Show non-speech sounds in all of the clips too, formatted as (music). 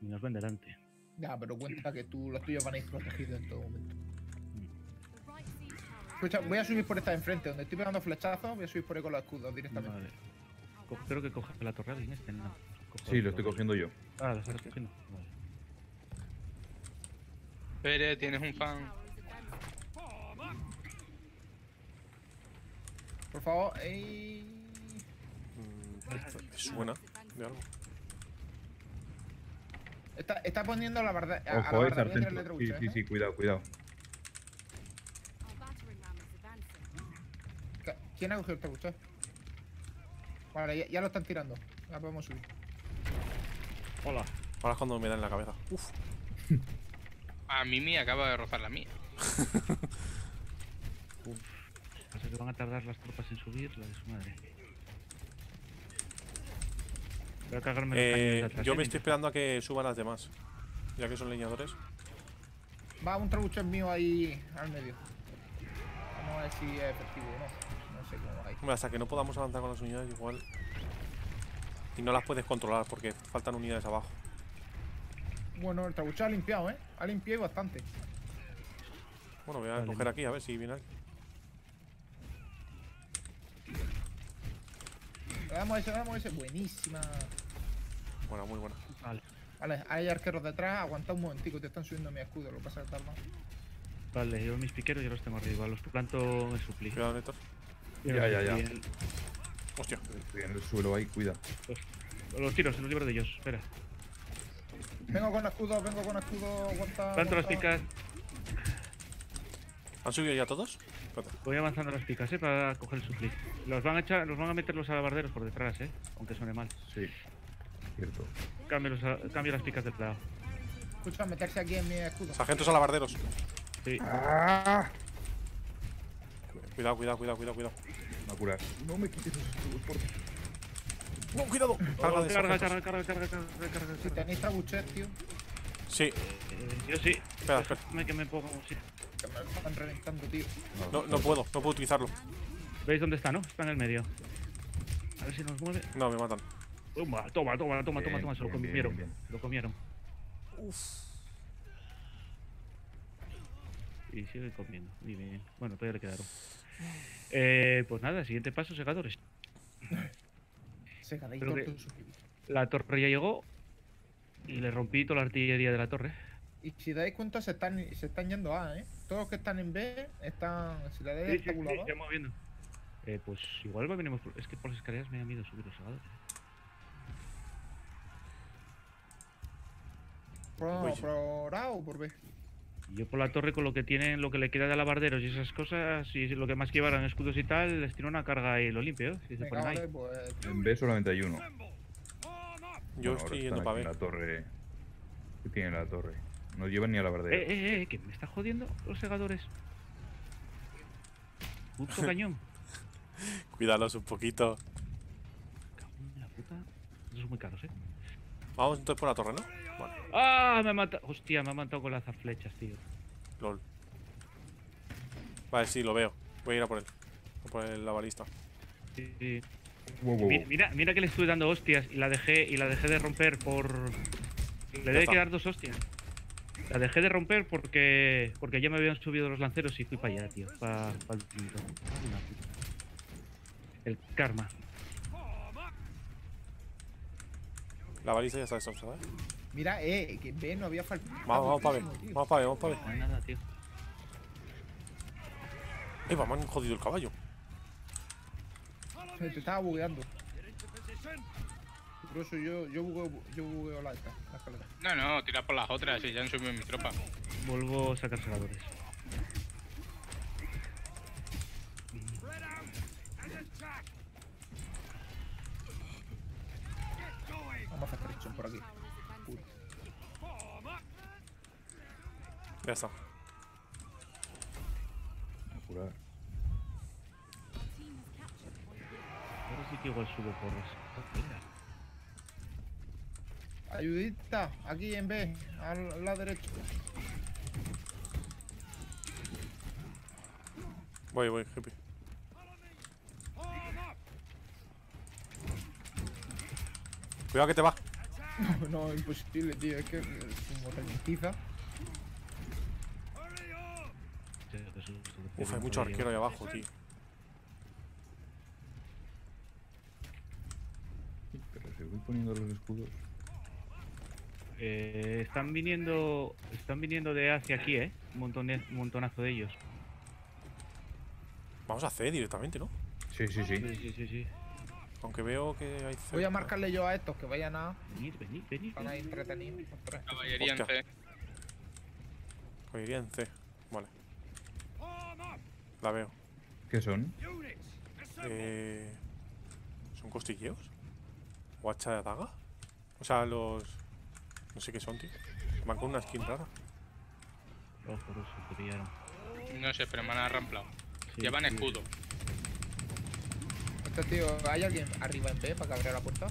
Y nos ven delante. Ya, pero cuenta que tú, los tuyos van a ir protegidos en todo momento. Escucha, voy a subir por esta de enfrente, donde estoy pegando flechazos, voy a subir por ahí con los escudos directamente. Vale. Co- Creo que coge la torre alguien este, no. Cojo Sí, lo estoy cogiendo yo. Ah, lo estás cogiendo. Vale. Pere, tienes un fan. Por favor, ey. Mm, me suena de algo. Está, está poniendo la verdad. a la Ojo, eh. Sí, sí, ¿eh? sí, cuidado, cuidado. Ca- ¿Quién ha cogido el trebucho? Vale, ya, ya lo están tirando. Ya podemos subir. Hola. Ahora es cuando me da en la cabeza. Uf. (laughs) A mí me acaba de rozar la mía. (laughs) Pasa que van a tardar las tropas en subir, la de su madre. Voy a cagarme Eh, atrás, yo me estoy esperando a que suban las demás. Ya que son leñadores. Va un trebucho mío ahí al medio. Vamos a ver si es efectivo o no. No sé cómo va ahí. Hombre, hasta que no podamos avanzar con las unidades, igual. Y no las puedes controlar porque faltan unidades abajo. Bueno, el trebucho ha limpiado, ¿eh? Ha limpiado y bastante. Bueno, voy a Vale. coger aquí a ver si viene alguien. Le damos ese, le damos ese. Buenísima. Buena, muy buena. Vale. Vale, hay arqueros detrás. Aguanta un momentico, te están subiendo mi escudo. Lo que pasa es que tarda. Vale, yo mis piqueros ya los tengo arriba. Los planto en supli. Cuidado, Néstor. Ya, ya, ya. Hostia. Estoy en el suelo ahí, cuida. Los tiros, los libro de ellos. Espera. Vengo con escudo, vengo con escudo. Aguanta. Planto las aguanta. picas. ¿Han subido ya todos? Espérate. Voy avanzando las picas, eh, para coger el supli. Los van a echar, los van a meter los alabarderos por detrás, eh. Aunque suene mal. Sí. Cierto. Cambio, los, cambio las picas del plano. Escucha, meterse aquí en mi escudo. Sargentos alabarderos. Sí. ¡Ah! Cuidado, cuidado, cuidado, cuidado, cuidado. Me va a curar. No me quites esos escudos, por favor. ¡No, cuidado! Carga de carga, carga, carga, carga, carga, carga, Si tenéis trabuchet, tío, Sí, Eh, yo sí. espera, espera. Déjame que me ponga sí. Que me están reventando, tío. No, no puedo, no puedo utilizarlo. ¿Veis dónde está, no? Está en el medio. A ver si nos mueve. No, me matan. Toma, toma, toma, toma, Bien, toma, toma. Se lo bien, comieron. bien. Lo comieron. Y sigue comiendo. Muy bien. Bueno, todavía le quedaron. Eh, pues nada, siguiente paso, segadores. Se ganáis Creo todo que- su- La torre ya llegó. Y le rompí toda la artillería de la torre. Y si dais cuenta, se están, se están yendo A, ¿eh? Todos los que están en B están. Si le dais Sí, sí, sí. Eh, pues igual venimos por... Es que por las escaleras me da miedo subir los segadores. Por, A o por B. Yo por la torre con lo que tienen, lo que le queda de alabarderos y esas cosas, y lo que más que llevaran escudos y tal, les tiro una carga y lo limpio, ¿eh? Si se ponen ahí. vale, pues. En B solamente hay uno. Yo Bueno, estoy yendo para ver. la torre. ¿Qué tiene la torre? No llevan ni a la Eh, verdadera. eh, eh, que me está jodiendo los segadores. Puto (laughs) cañón. Cuídalos un poquito. La puta. Esos son muy caros, ¿eh? Vamos entonces por la torre, ¿no? Vale, ¡Ah! Me ha matado. Hostia, me ha matado con las flechas, tío. lol. Vale, sí, lo veo. Voy a ir a por él. A por el- la balista. Sí, sí. Wow, wow, Mi- wow. Mira, mira que le estuve dando hostias y la dejé y la dejé de romper por. Le debe está. quedar dos hostias. La dejé de romper porque porque ya me habían subido los lanceros y fui para allá, tío. Para el. El karma. La balista ya está destrozada, ¿eh? Mira, eh, que B no había faltado. Vamos, vamos para ver. Vamos para ver, vamos para ver. No hay nada, tío. ¡Eh, va, me han jodido el caballo! Se te estaba bugueando. Por eso yo, yo bugueo, yo bugueo la esta, la escalera. No, no, tira por las otras y ya han subido mi tropa. Vuelvo a sacar segadores. Vamos a hacer por aquí. Uy, Ya está. A curar. Ahora sí que igual subo por las. Ayudita, aquí en B, al, al lado derecho. Voy, voy, hippie. Cuidado que te va. No, (laughs) no, imposible, tío. Es que es como ralentiza. Uf, hay mucho arquero ahí abajo, tío. Pero si voy poniendo los escudos. Eh, están viniendo. Están viniendo de hacia aquí, eh. Un, montón de- un montonazo de ellos. Vamos a C directamente, ¿no? Sí, sí, sí. Sí, sí, sí, sí. Aunque veo que hay C. Voy a marcarle yo a estos que vayan a. Venid, venid, venid. Van a entretenidos. Caballería en. C. Caballería en C. Vale. La veo. ¿Qué son? Eh, ¿Son costilleos? ¿O hacha de daga? O sea, los... No sé qué son, tío. Van con una skin rara. Por se pillaron. No sé, pero me han arramplado. Llevan escudo. Esto, tío, ¿hay alguien arriba en B para que abra la puerta?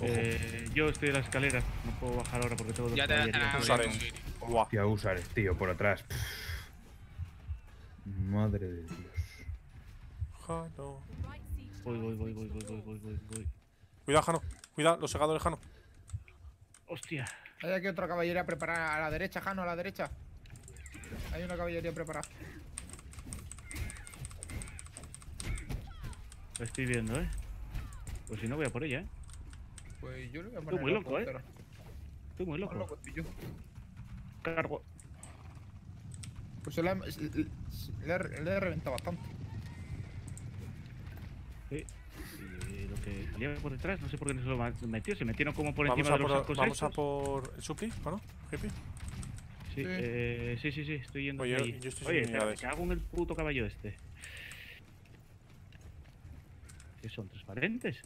Eh, yo estoy en la escalera, no puedo bajar ahora porque tengo dos Ya te Usares. Hostia, Usares, tío, por atrás. Madre de Dios. Jano. Voy, voy, voy, voy, voy, voy, voy, voy. Cuidado, Jano. Cuidado, los segadores, Jano. Hostia. Hay aquí otra caballería preparada a la derecha, Jano, a la derecha. Hay una caballería preparada. Lo estoy viendo, eh. Pues si no, voy a por ella, eh. Pues yo le voy a poner muy el loco, ¿eh? Estoy muy loco. loco estoy yo. Cargo. Pues se le, le, he- le he reventado bastante. Sí. Que salía por detrás, no sé por qué no se lo metió. Se metieron como por Vamos encima de los por, arcos vamos a por el supli, Jano. Hippie. Sí, Sí. eh, sí, sí, sí, estoy yendo Oye, allí. yo estoy Oye, espera, unidades. ¿qué hago en el puto caballo este? ¿Qué son? ¿Transparentes?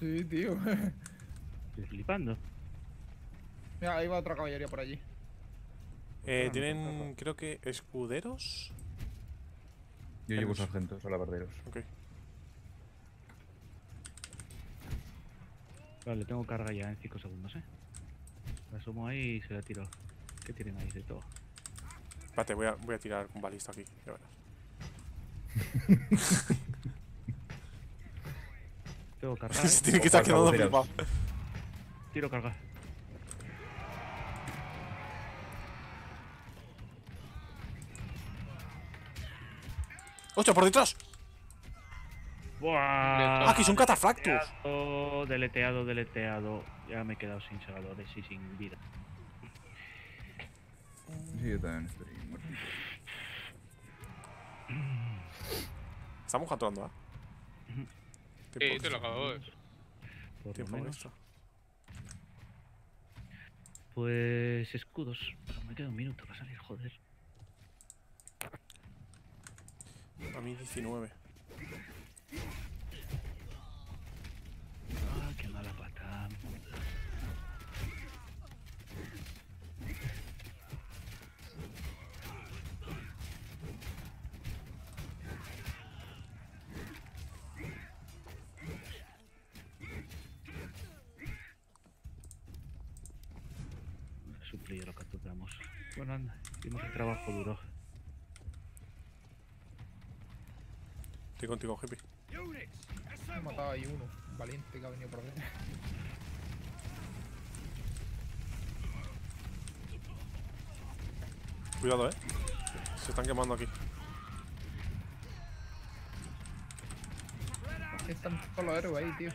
Sí, tío. (laughs) Estoy flipando. Mira, ahí va otra caballería por allí. Eh, tienen, no, creo que, escuderos. Yo llevo sargentos alabarderos. Ok. Vale, tengo carga ya en 5 segundos, eh. La asomo ahí y se la tiro. ¿Qué tienen ahí de todo? Espérate, voy a, voy a tirar con balista aquí. Ya verás. (laughs) Tengo carga. Se ¿eh? (laughs) tiene que estar quedando flipado. Tiro carga. ¡Hostia, por detrás! ¡Buah! ¡Ah, aquí son catafractus! Deleteado, deleteado, deleteado. Ya me he quedado sin segadores y sin vida. Sí, yo también estoy muertito. Estamos controlando, ¿eh? Sí, te lo acabo de ver. Por lo Tiempo menos. Pues escudos. Pero me queda un minuto para salir, joder. A mí 19. Ah, qué mala pata. Suplir lo capturamos. Bueno, anda, hicimos el trabajo duro. Estoy contigo, hippie. He matado ahí uno. un Valiente que ha venido por detrás. Cuidado, ¿eh? Se están quemando aquí. Están todos los héroes ahí, tío.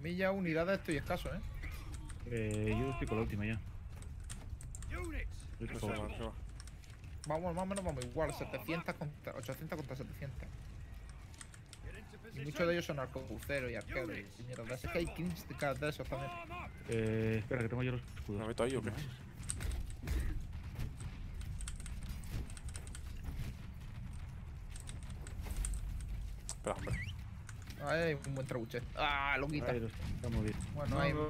Milla unidades estoy escaso, ¿eh? Eh, yo estoy con la última ya. Se va, se va. Vamos, más o menos vamos igual. 700 contra 800 contra 700. Y muchos de ellos son arcobuceros y arqueros y mierda. de esas. Es que hay 15 de cada de esos también. Eh, espera, que tengo yo los escudos. ¿Me meto ahí o qué? Espera, hombre. Ahí hay un buen trebuchet. Ah, lo quita. Ahí Estamos bien. Bueno, hay ma-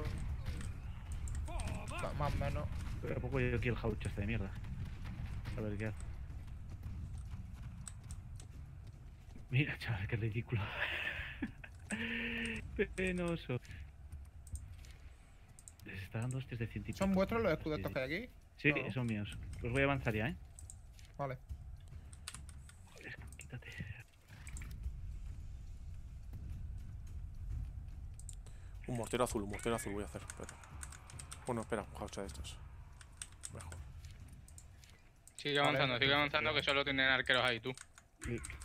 más o menos. Pero a poco yo quiero el jaucho este de mierda. A ver qué hace. Mira, chaval, qué ridículo. (laughs) Penoso. Les está dando hostias de científico. ¿Son vuestros los escudetos que hay aquí? Sí, son míos. Los voy a avanzar ya, ¿eh? Vale. Joder, quítate. Un mortero azul, un mortero azul voy a hacer. Espera. Bueno, espera, un jaucha de estos. Mejor. Sigue Vale, avanzando, sigue avanzando, que solo tienen arqueros ahí, tú.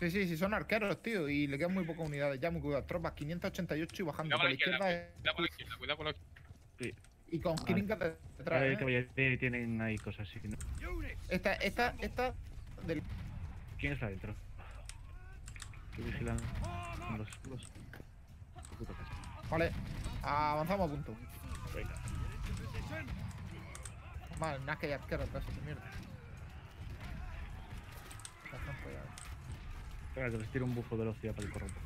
Sí, sí, sí, son arqueros, tío. Y le quedan muy pocas unidades. Ya, muy cuidado. Tropas 588 y bajando Cuidado por con la izquierda, cuidado con la izquierda, cuidado con la izquierda. Y con. Kirinka detrás. Ahí ¿eh? caballería tienen ahí cosas así. ¿no? Esta, esta, esta. Del... ¿Quién está dentro? Estoy vigilando los caso. Vale, avanzamos a punto. Venga. Vale, nada que hay arqueros atrás, de mierda. Está campo ya. Espera, que les tiro un bufo de velocidad para el corrompo.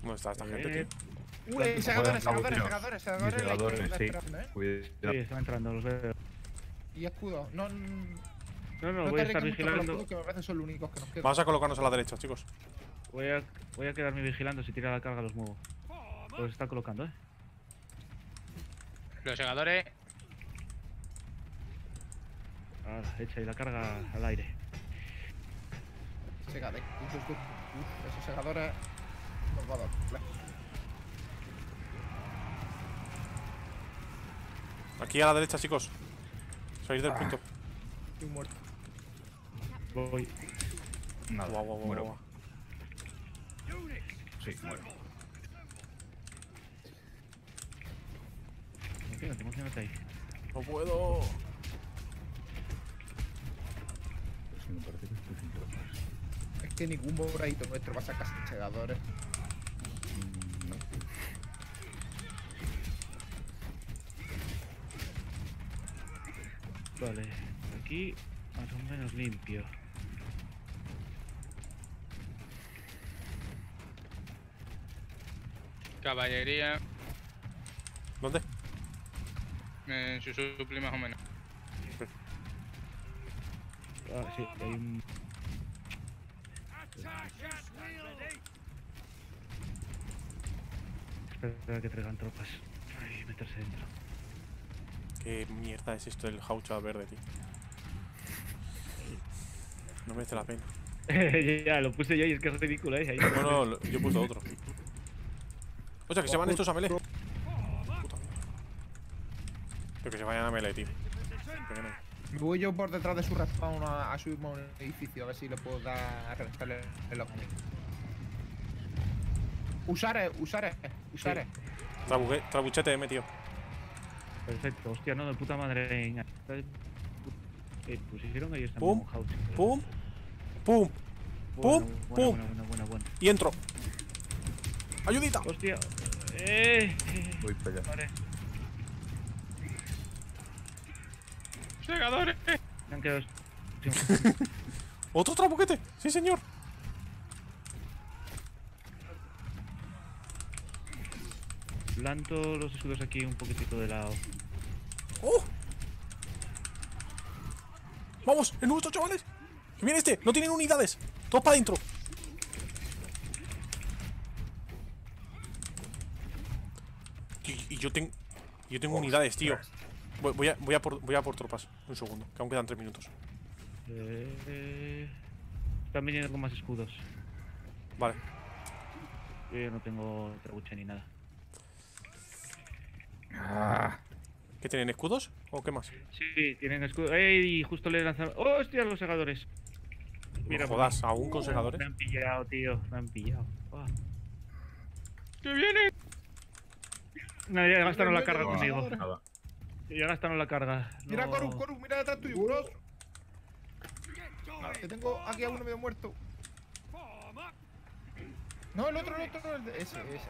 ¿Dónde está esta gente, Eh, tío? Uy, hay segadores, segadores, segadores, segadores. Segadores, sí. ¿eh? Están entrando, los veo. Y escudo. No, no, No, voy a estar vigilando. escudos, que me parece son los únicos que nos quedan. Vamos a colocarnos a la derecha, chicos. Voy a, voy a quedarme vigilando. Si tira la carga, los muevo. Los está colocando, eh. Los segadores, Ahora, echa ahí la carga al aire. Segadores. Esos segadores nos va a dar. Aquí a la derecha, chicos. Salir del punto. Estoy muerto. Voy. Nada. Guau, guau, guau, guau. Sí, muero. Emocionate, emocionate ahí. No puedo. Pues me parece que estoy sin tropas. Es que ningún borradito nuestro va a sacar segadores. No. Vale, aquí más o menos limpio. caballería. En su supli más o menos. Ah, sí, hay un. Espera que traigan tropas. Ay, meterse dentro. ¿Qué mierda es esto del haucha verde, tío? No merece la pena. (laughs) ya, lo puse yo y es que es ridículo, ¿eh? Ahí No, no, yo he puesto otro. O sea, que se van estos a melee. Puta mierda. Pero que se vayan a melee, tío. Que vienen. Me voy yo por detrás de su respawn a, a subirme a un edificio a ver si le puedo dar a reventarle el ojo. Usare, usare, usare. Trabuque- trabuchete M, tío. Perfecto, hostia, no, de puta madre. Eh, pusieron ahí esta Pum. Pum. Pum. Bueno, pum, buena, pum. Buena, buena, buena, buena. Y entro. ¡Ayudita! Hostia. Eh. Voy para allá. Vale. ¡Segadores! Me han quedado. (laughs) ¡Otro trabuquete! ¡Sí, señor! Planto los escudos aquí un poquitito de lado. ¡Oh! ¡Vamos! ¡Es nuestro, chavales! ¡Que viene este! ¡No tienen unidades! ¡Todos para adentro! Y, y yo tengo. Yo tengo unidades, tío. Voy, voy a, voy, a por, voy a por tropas. Un segundo, que aún quedan tres minutos. Eh, eh, están viniendo con más escudos. Vale. Yo no tengo trabuche ni nada. Ah, ¿Qué tienen? ¿Escudos? ¿O qué más? Sí, tienen escudos. ¡Ey! Justo le lanzaron. ¡Oh, hostia! Los segadores. No jodas, aún con Me segadores. han pillado, tío. Me han pillado. Ah. ¡Que viene! No, ya gastaron la carga conmigo. nada. Ya gastaron la carga. Mira, No. Corus, Corus, mira detrás tuyo, Corus. Que tengo aquí a uno medio muerto. No, el otro, el otro, el de- ese, ese.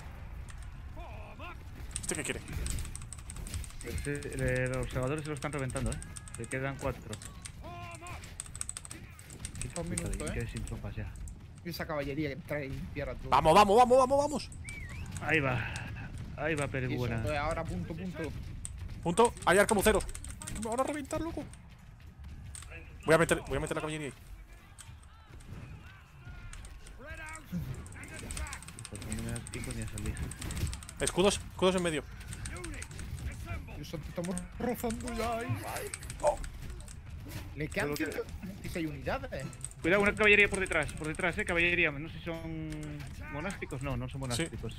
¿Este qué quiere? Le- los segadores se lo están reventando, eh. Le quedan cuatro. Qué Un minuto, eh. sin tropas ya. Y esa caballería que trae y limpiar a todo. ¡Vamos, vamos, vamos, vamos, vamos! Ahí va. Ahí va Pérez Y eso, Buena. pues, ahora punto, punto. Punto. Hay arcabuceros. Me van a reventar, loco. Voy a meter, voy a meter la caballería ahí. Escudos, escudos en medio. Dios santo, estamos rozando ya. Ay, ay. Oh. Le quedan Solo que- 126 unidades. Cuidado, una caballería por detrás, por detrás, eh, caballería. No sé si son monásticos. No, no son monásticos.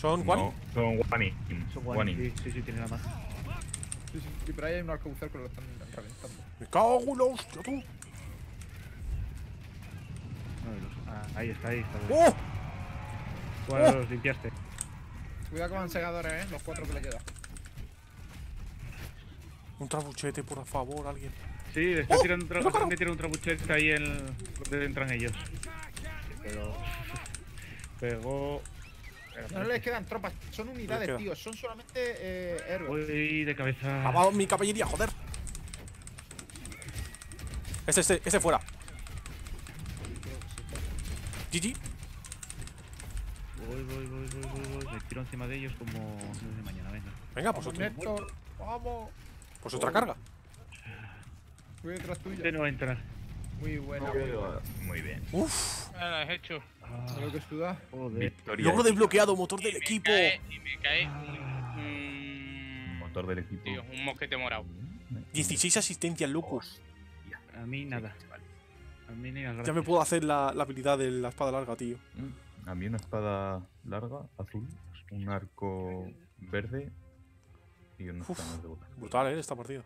¿Son? No, son Wani. Son Wani. guanis. Sí, sí, sí, tienen la más. Sí, sí, sí, pero ahí hay un arcabucero que lo están reventando. Me cago en la hostia, tú. No, de los- ah, ahí está, ahí está. ¡Oh! Bueno, ¡Oh! los limpiaste. Cuidado con los segadores, eh, los cuatro que le quedan. Un trabuchete, por favor, alguien. Sí, le están ¡Oh! tirando un tra- ¡Lo acaban de tirar un trabuchete ahí en donde entran ellos. Pero. Pegó. No les quedan tropas, son unidades, tío. Son solamente eh, héroes. Voy de cabeza. Abajo mi caballería, joder. Ese, ese, ese fuera. GG. Voy, voy, voy, voy, voy, voy. Me tiro encima de ellos como de mañana, venga. Venga, pues, Vamos, otro- Néstor, vamos. pues otra carga. Voy detrás tuya. Este no va a entrar. Muy buena, muy buena. Muy bien. Uf. Ya lo has hecho. ¿Sabes lo que suda? Joder. Victoria. Logro desbloqueado, motor del Me equipo. cae- y me cae un, un- Motor del equipo. tío, un mosquete morado. 16 asistencias, loco. A mí nada. A mí ni Ya me puedo hacer la, la habilidad de la espada larga, tío. Mm, A mí una espada larga, azul, un arco verde y unos Uf. de botas. Brutal, eh, esta partida.